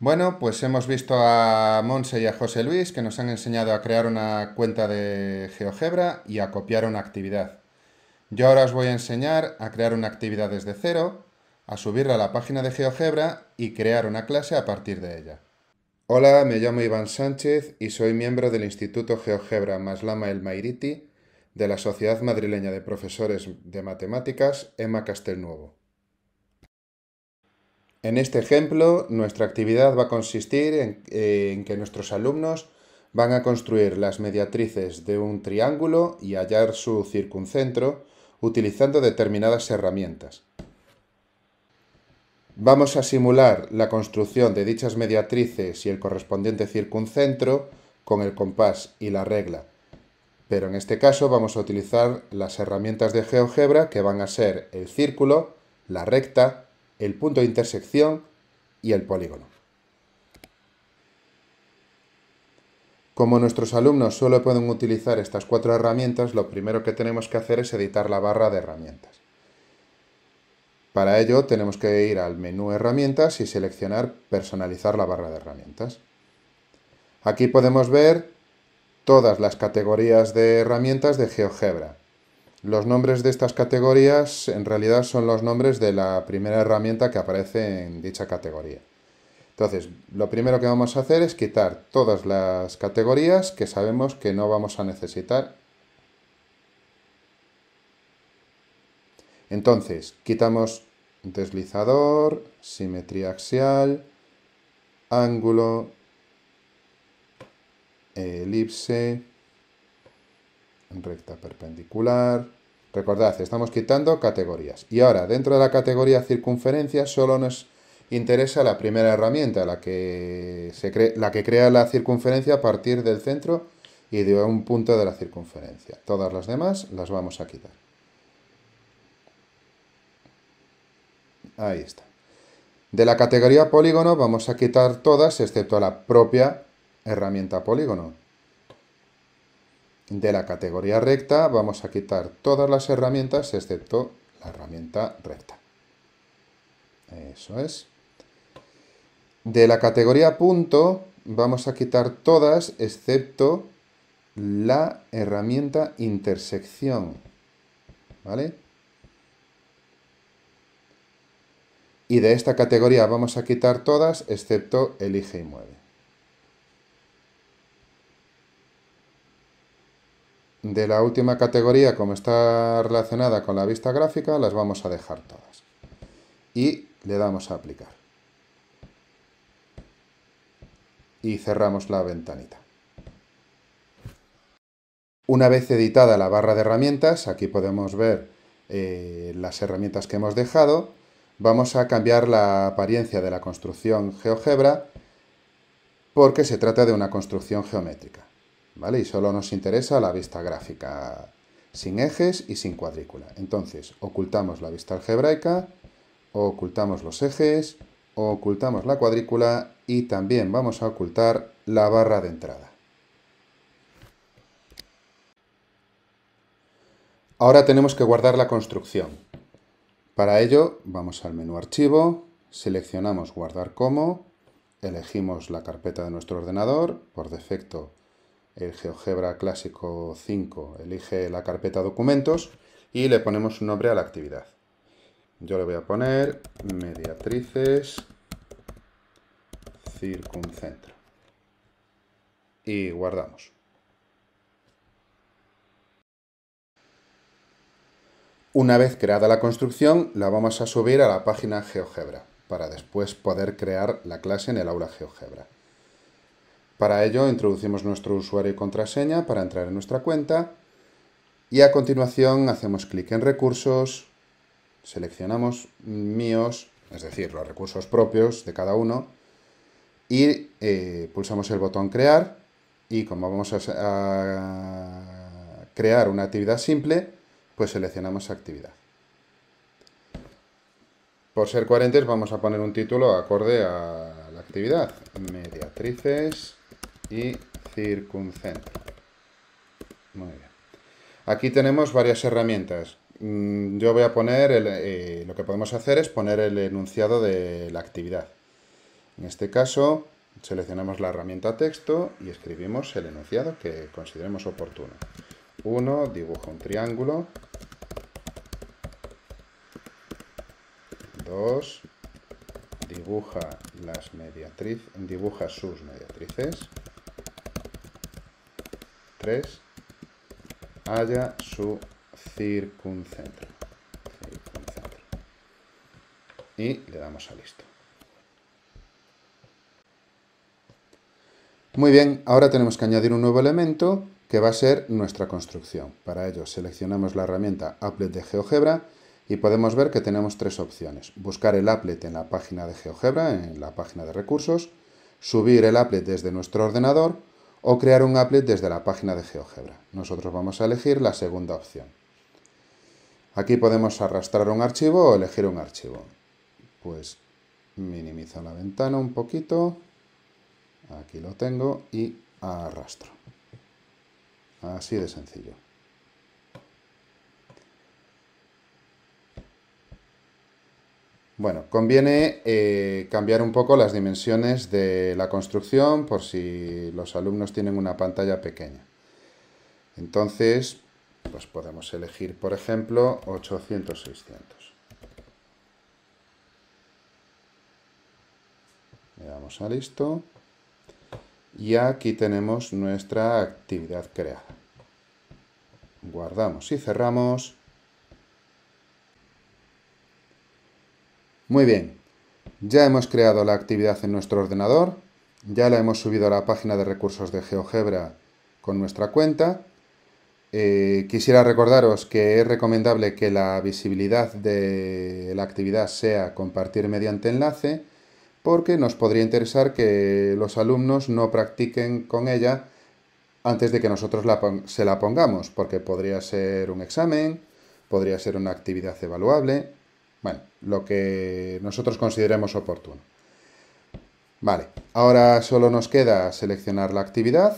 Bueno, pues hemos visto a Monse y a José Luis que nos han enseñado a crear una cuenta de GeoGebra y a copiar una actividad. Yo ahora os voy a enseñar a crear una actividad desde cero, a subirla a la página de GeoGebra y crear una clase a partir de ella. Hola, me llamo Iván Sánchez y soy miembro del Instituto GeoGebra Maslama El Mairiti de la Sociedad Madrileña de Profesores de Matemáticas EMA Castelnuovo. En este ejemplo, nuestra actividad va a consistir en, que nuestros alumnos van a construir las mediatrices de un triángulo y hallar su circuncentro utilizando determinadas herramientas. Vamos a simular la construcción de dichas mediatrices y el correspondiente circuncentro con el compás y la regla. Pero en este caso vamos a utilizar las herramientas de GeoGebra que van a ser el círculo, la recta, el punto de intersección y el polígono. Como nuestros alumnos solo pueden utilizar estas cuatro herramientas, lo primero que tenemos que hacer es editar la barra de herramientas. Para ello tenemos que ir al menú Herramientas y seleccionar Personalizar la barra de herramientas. Aquí podemos ver todas las categorías de herramientas de GeoGebra. Los nombres de estas categorías en realidad son los nombres de la primera herramienta que aparece en dicha categoría. Entonces, lo primero que vamos a hacer es quitar todas las categorías que sabemos que no vamos a necesitar. Entonces, quitamos deslizador, simetría axial, ángulo, elipse, recta perpendicular. Recordad, estamos quitando categorías. Y ahora, dentro de la categoría circunferencia, solo nos interesa la primera herramienta, la que, se la que crea la circunferencia a partir del centro y de un punto de la circunferencia. Todas las demás las vamos a quitar. Ahí está. De la categoría polígono vamos a quitar todas excepto la propia herramienta polígono. De la categoría recta vamos a quitar todas las herramientas excepto la herramienta recta. Eso es. De la categoría punto vamos a quitar todas excepto la herramienta intersección. ¿Vale? Y de esta categoría vamos a quitar todas excepto elige y mueve. De la última categoría, como está relacionada con la vista gráfica, las vamos a dejar todas. Y le damos a aplicar. Y cerramos la ventanita. Una vez editada la barra de herramientas, aquí podemos ver eh, las herramientas que hemos dejado, vamos a cambiar la apariencia de la construcción GeoGebra porque se trata de una construcción geométrica. ¿Vale? Y solo nos interesa la vista gráfica sin ejes y sin cuadrícula. Entonces, ocultamos la vista algebraica, ocultamos los ejes, ocultamos la cuadrícula y también vamos a ocultar la barra de entrada. Ahora tenemos que guardar la construcción. Para ello, vamos al menú Archivo, seleccionamos Guardar como, elegimos la carpeta de nuestro ordenador, por defecto el GeoGebra Clásico 5 elige la carpeta Documentos y le ponemos un nombre a la actividad. Yo le voy a poner Mediatrices Circuncentro. Y guardamos. Una vez creada la construcción, la vamos a subir a la página GeoGebra, para después poder crear la clase en el aula GeoGebra. Para ello introducimos nuestro usuario y contraseña para entrar en nuestra cuenta y a continuación hacemos clic en recursos, seleccionamos míos, es decir, los recursos propios de cada uno y eh, pulsamos el botón crear y como vamos a, a crear una actividad simple, pues seleccionamos actividad. Por ser coherentes vamos a poner un título acorde a la actividad. Mediatrices y circuncentro. Muy bien. Aquí tenemos varias herramientas. Mm, yo voy a poner, eh, lo que podemos hacer es poner el enunciado de la actividad. En este caso, seleccionamos la herramienta texto y escribimos el enunciado que consideremos oportuno. 1. Dibuja un triángulo. 2. Dibuja, las dibuja sus mediatrices. 3. Halla su circuncentro. circuncentro. Y le damos a listo. Muy bien, ahora tenemos que añadir un nuevo elemento que va a ser nuestra construcción. Para ello seleccionamos la herramienta Applet de GeoGebra y podemos ver que tenemos tres opciones. Buscar el applet en la página de GeoGebra, en la página de recursos, subir el applet desde nuestro ordenador o crear un applet desde la página de GeoGebra. Nosotros vamos a elegir la segunda opción. Aquí podemos arrastrar un archivo o elegir un archivo. Pues minimizo la ventana un poquito Aquí lo tengo y arrastro. Así de sencillo. Bueno, conviene eh, cambiar un poco las dimensiones de la construcción por si los alumnos tienen una pantalla pequeña. Entonces, pues podemos elegir, por ejemplo, 800-600. Le damos a listo. Y aquí tenemos nuestra actividad creada. Guardamos y cerramos. Muy bien, ya hemos creado la actividad en nuestro ordenador, ya la hemos subido a la página de recursos de GeoGebra con nuestra cuenta. Eh, quisiera recordaros que es recomendable que la visibilidad de la actividad sea compartir mediante enlace, porque nos podría interesar que los alumnos no practiquen con ella antes de que nosotros se la pongamos, porque podría ser un examen, podría ser una actividad evaluable, bueno, lo que nosotros consideremos oportuno. Vale, ahora solo nos queda seleccionar la actividad,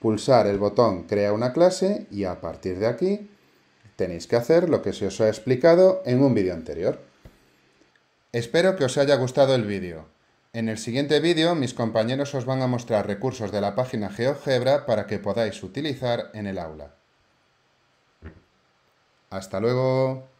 pulsar el botón Crea una clase y a partir de aquí tenéis que hacer lo que se os ha explicado en un vídeo anterior. Espero que os haya gustado el vídeo. En el siguiente vídeo mis compañeros os van a mostrar recursos de la página GeoGebra para que podáis utilizar en el aula. ¡Hasta luego!